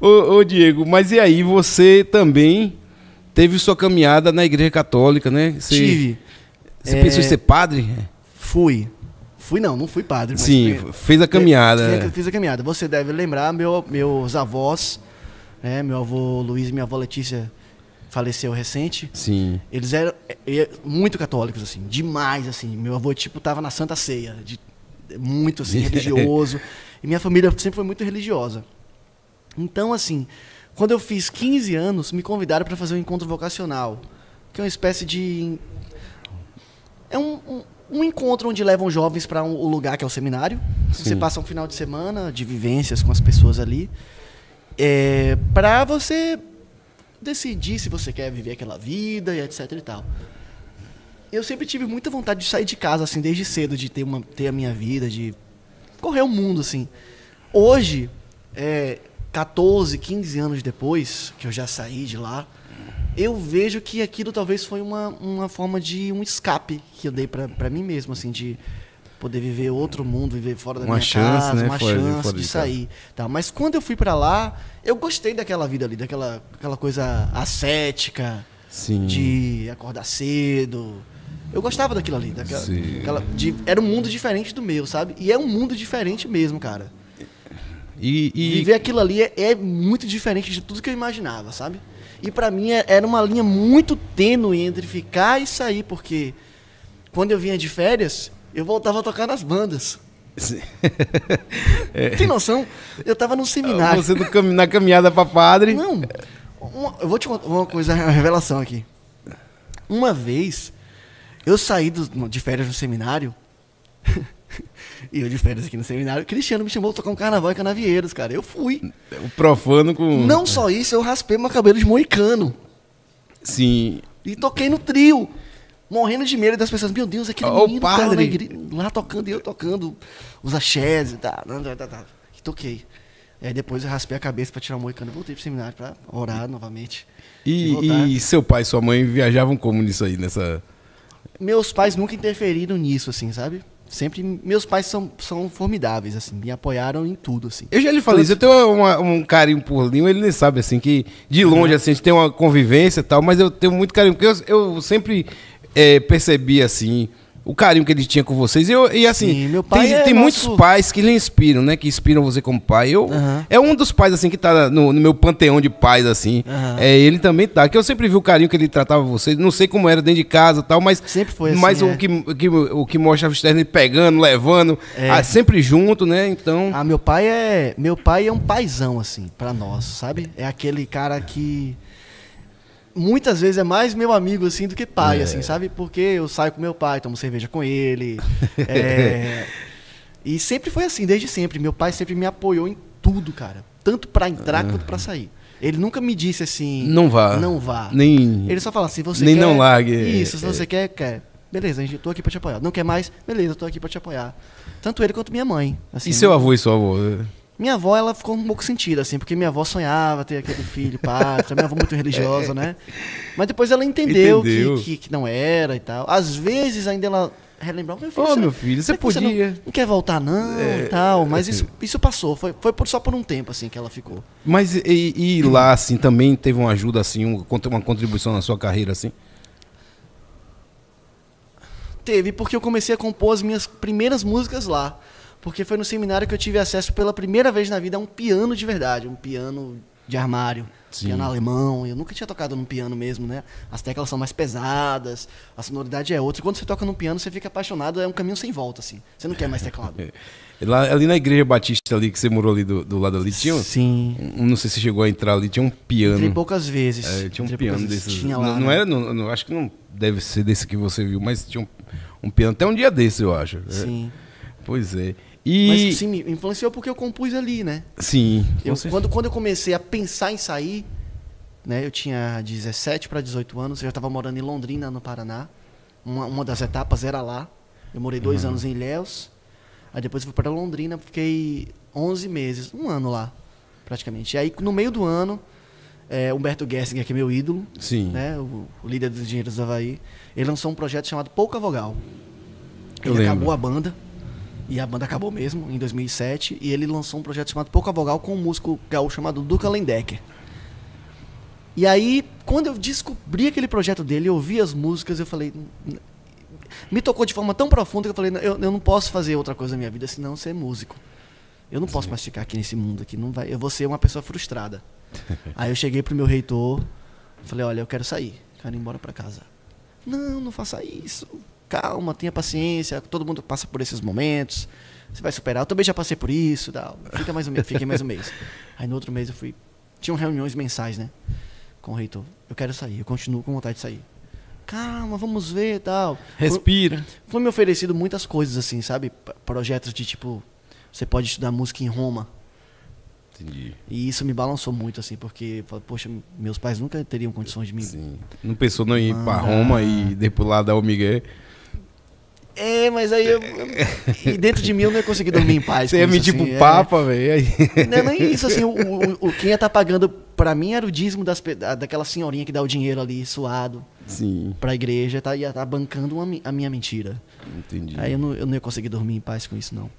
ô, ô, Diego, mas e aí, você também teve sua caminhada na igreja católica, né? Você, Tive. Você É, pensou em ser padre? Fui. Fui não, não fui padre. Sim, fui- fez a caminhada. Fiz, fiz a caminhada. Você deve lembrar, meu, meus avós, né, meu avô Luiz e minha avó Letícia faleceu recente. Sim. Eles eram é, é, muito católicos, assim, demais, assim. Meu avô, tipo, tava na Santa Ceia, de, muito, assim, religioso. E minha família sempre foi muito religiosa. Então, assim, quando eu fiz 15 anos, me convidaram para fazer um encontro vocacional, que é uma espécie de... É um, um, um encontro onde levam jovens para um, o lugar que é o seminário. Você Sim. passa um final de semana de vivências com as pessoas ali. É, para você decidir se você quer viver aquela vida e etc e tal. Eu sempre tive muita vontade de sair de casa, assim, desde cedo, de ter, uma, ter a minha vida, de correr o mundo, assim. Hoje, é, 14, 15 anos depois, que eu já saí de lá, eu vejo que aquilo talvez foi uma, uma forma de um escape que eu dei pra pra mim mesmo, assim, de poder viver outro mundo, viver fora da Uma minha chance, casa, né, uma fora chance fora de, de casa. sair. Tá? Mas quando eu fui pra lá, eu gostei daquela vida ali, daquela aquela coisa ascética, Sim. de acordar cedo. Eu gostava daquilo ali, daquela, Sim. aquela- de- era um mundo diferente do meu, sabe? E é um mundo diferente mesmo, cara. E, e- Viver aquilo ali é, é muito diferente de tudo que eu imaginava, sabe? E pra mim é- era uma linha muito tênue entre ficar e sair, porque quando eu vinha de férias, eu voltava a tocar nas bandas. Tem noção? Eu tava num seminário. você no cami- na caminhada pra padre. Não. Uma- eu vou te contar uma coisa, uma revelação aqui. Uma vez, eu saí do- de férias no seminário. e eu de férias aqui no seminário. Cristiano me chamou pra tocar um carnaval em Canavieiros, cara. Eu fui. O profano com. Não só isso, eu raspei meu cabelo de moicano. Sim. E toquei no trio. Morrendo de medo das pessoas. Meu Deus, aquele Ó, o menino na padre. igre- lá tocando e eu tocando os axés e tal. Tá, tá, tá. E toquei. E aí depois eu raspei a cabeça pra tirar o moicano e voltei pro seminário pra orar novamente. E, voltar. e seu pai e sua mãe viajavam como nisso aí, nessa. Meus pais nunca interferiram nisso, assim, sabe? Sempre. Meus pais são, são formidáveis, assim. Me apoiaram em tudo, assim. Eu já lhe falei isso, eu tenho uma- um carinho por Lima, ele nem sabe, assim, que de longe, assim, a gente tem uma convivência e tal, mas eu tenho muito carinho, porque eu, eu sempre eh, percebi, assim, o carinho que ele tinha com vocês. E, eu, e assim, Sim, meu pai tem, é tem nosso- muitos pais que lhe inspiram, né? Que inspiram você como pai. Eu. É um dos pais, assim, que tá no, no meu panteão de pais, assim. É, ele também tá, que eu sempre vi o carinho que ele tratava vocês. Não sei como era dentro de casa e tal, mas. Sempre foi assim, Mas é. o, que, que- o que mostra o externo ele pegando, levando, É. ah, sempre junto, né? Então. Ah, meu pai é. Meu pai é um paizão, assim, pra nós, sabe? É aquele cara que. Muitas vezes é mais meu amigo, assim, do que pai, É. assim, sabe? Porque eu saio com meu pai, tomo cerveja com ele. é, E sempre foi assim, desde sempre. Meu pai sempre me apoiou em tudo, cara. Tanto pra entrar quanto pra sair. Ele nunca me disse assim. Não vá. Não vá. Nem. Ele só fala assim, você Nem quer... não largue. Isso, se É, você quer, quer. Beleza, eu tô aqui pra te apoiar. Não quer mais? Beleza, eu tô aqui pra te apoiar. Tanto ele quanto minha mãe. Assim, E seu avô e sua avó? Minha avó, ela ficou um pouco sentida, assim, porque minha avó sonhava ter aquele filho, pátria, minha avó muito religiosa, né? Mas depois ela entendeu, Entendeu. Que, que, que não era e tal. Às vezes ainda ela relembrava, meu filho, Ô, será- meu filho, você será que não- podia. É. Não, quer voltar não e tal, mas isso, isso passou, foi, foi por- só por um tempo, assim, que ela ficou. Mas e, e lá, assim, também teve uma ajuda, assim, um- uma contribuição na sua carreira, assim? Teve, porque eu comecei a compor as minhas primeiras músicas lá. Porque foi no seminário que eu tive acesso pela primeira vez na vida a um piano de verdade, um piano de armário, Sim. piano alemão. Eu nunca tinha tocado num piano mesmo, né? As teclas são mais pesadas, a sonoridade é outra. E quando você toca num piano, você fica apaixonado, é um caminho sem volta, assim. Você não quer mais teclado. Lá, ali na igreja batista ali, que você morou ali do, do lado ali, tinha um, Sim. um- não sei se chegou a entrar ali, tinha um piano. Entrei poucas vezes. É, tinha um Entrei piano desses. Tinha não, lá, não né? era, não, não, acho que não deve ser desse que você viu, mas tinha um, um piano até um dia desse, eu acho. É, Sim. pois é. E Mas sim, me influenciou porque eu compus ali, né? sim, Eu, quando, quando eu comecei a pensar em sair, né, eu tinha 17 para 18 anos, eu já estava morando em Londrina, no Paraná. Uma, uma das etapas era lá. Eu morei dois Uhum. anos em Ilhéus. Aí depois eu fui para Londrina, fiquei 11 meses, um ano lá, praticamente. E aí, no meio do ano, é, Humberto Gessinger, que é meu ídolo, sim. né, o, o líder dos Engenheiros do Havaí, ele lançou um projeto chamado Pouca Vogal. Eu Ele lembro. acabou a banda. E a banda acabou mesmo, em 2007. E ele lançou um projeto chamado Pouca Vogal com um músico gaúcho chamado Duca Lendecker. E aí, quando eu descobri aquele projeto dele, eu ouvi as músicas, eu falei. Me tocou de forma tão profunda que eu falei: eu, eu não posso fazer outra coisa na minha vida senão ser músico. Eu não posso Sim. mais ficar aqui nesse mundo aqui. Não vai, eu vou ser uma pessoa frustrada. aí eu cheguei pro meu reitor, falei: olha, eu quero sair, quero ir embora para casa. Não, não faça isso. Calma, tenha paciência. Todo mundo passa por esses momentos. Você vai superar. Eu também já passei por isso. Tal. Fica mais um mês, fiquei mais um mês. Aí no outro mês eu fui. Tinham reuniões mensais, né? Com o reitor. Eu quero sair, eu continuo com vontade de sair. Calma, vamos ver tal. Respira. Foi, foi me oferecido muitas coisas, assim, sabe? Projetos de tipo. Você pode estudar música em Roma. Entendi. E isso me balançou muito, assim, porque, poxa, meus pais nunca teriam condições de me. Sim. Não pensou não ir para Roma e depois lá dar o Miguel? É, mas aí eu, eu, dentro de mim eu não ia conseguir dormir em paz. Você ia mentir assim, pro é. Papa, velho. Não, não é isso, assim, o, o, o, quem ia estar tá pagando pra mim era o dízimo das, daquela senhorinha que dá o dinheiro ali, suado. Sim. Pra igreja, tá, ia estar tá bancando uma, a minha mentira. Entendi. Aí eu não, eu não ia conseguir dormir em paz com isso, não.